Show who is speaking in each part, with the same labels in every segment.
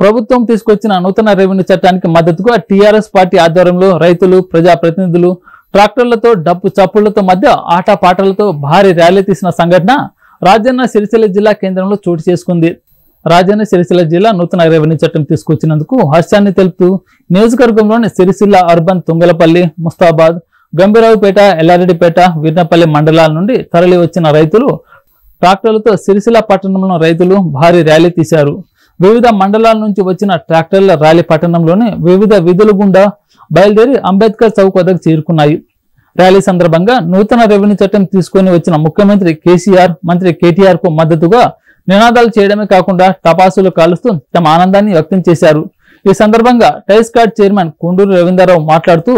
Speaker 1: ప్రభుత్వం తీసుకొచ్చిన నూతన రెవెన్యూ చట్టానికి మద్దతుగా టీఆర్ఎస్ పార్టీ ఆధ్వర్యంలో రైతులు ప్రజాప్రతినిధులు ట్రాక్టర్లతో డప్పు చప్పుళ్ళతో మధ్య ఆటపాటలతో భారీ ర్యాలీ తీసిన సంఘటన రాజన్న సిరిసిల్ల జిల్లా కేంద్రంలో చోటు చేసుకుంది. రాజన్న సిరిసిల్ల జిల్లా నూతన రెవెన్యూ చట్టం తీసుకొచ్చినందుకు హర్షాన్ని తెలుపుతూ నియోజకవర్గంలోని సిరిసిల్ల అర్బన్ తుంగలపల్లి ముస్తాబాద్ గంభీరావుపేట ఎల్లారెడ్డిపేట వీర్నపల్లి మండలాల నుండి తరలి వచ్చిన రైతులు ట్రాక్టర్లతో సిరిసిల్ల పట్టణంలో రైతులు భారీ ర్యాలీ తీశారు. వివిధ మండలాల నుంచి వచ్చిన ట్రాక్టర్ల ర్యాలీ పట్టణంలోని వివిధ విధుల గుండా బయలుదేరి అంబేద్కర్ చౌక్ వద్దకు చేరుకున్నాయి. ర్యాలీ సందర్భంగా నూతన రెవెన్యూ చట్టం తీసుకొని వచ్చిన ముఖ్యమంత్రి కేసీఆర్ మంత్రి కేటీఆర్కు మద్దతుగా నినాదాలు చేయడమే కాకుండా టపాసులు కాలుస్తూ తమ ఆనందాన్ని వ్యక్తం చేశారు. ఈ సందర్భంగా టైస్ కార్డ్ చైర్మన్ కొండూరు రవీంద్రరావు మాట్లాడుతూ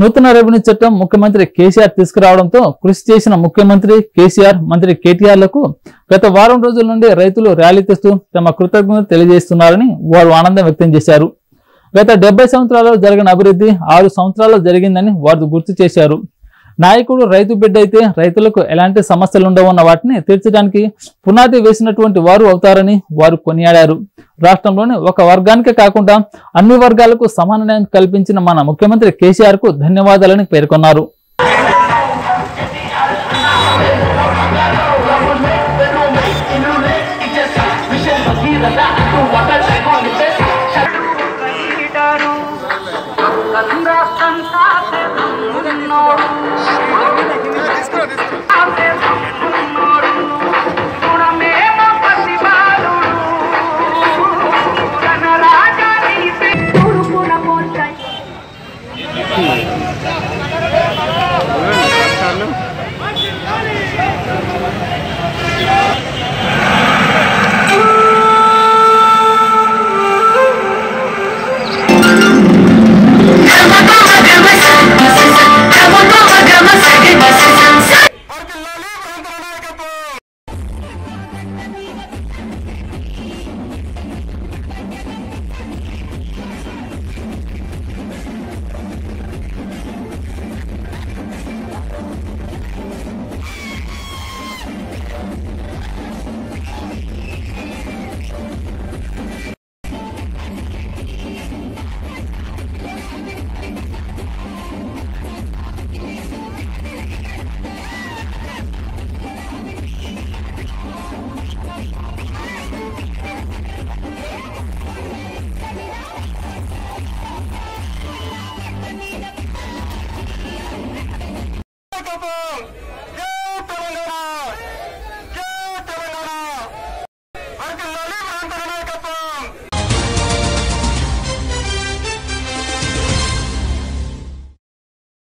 Speaker 1: నూతన రెవెన్యూ చట్టం ముఖ్యమంత్రి కేసీఆర్ తీసుకురావడంతో కృషి చేసిన ముఖ్యమంత్రి కేసీఆర్ మంత్రి కేటీఆర్లకు గత వారం రోజుల నుండి రైతులు ర్యాలీ తెస్తూ తమ కృతజ్ఞత తెలియజేస్తున్నారని వారు ఆనందం వ్యక్తం చేశారు. గత డెబ్బై సంవత్సరాల్లో జరిగిన అభివృద్ధి ఆరు సంవత్సరాల్లో జరిగిందని వారు గుర్తు చేశారు. నాయకుడు రైతు బిడ్డ అయితే రైతులకు ఎలాంటి సమస్యలు ఉండవన్న వాటిని తీర్చడానికి పునాది వేసినటువంటి వారు అవుతారని వారు కొనియాడారు. రాష్ట్రంలోని ఒక వర్గానికే కాకుండా అన్ని వర్గాలకు సమాన న్యాయం కల్పించిన మన ముఖ్యమంత్రి కేసీఆర్కు ధన్యవాదాలని పేర్కొన్నారు. Thank.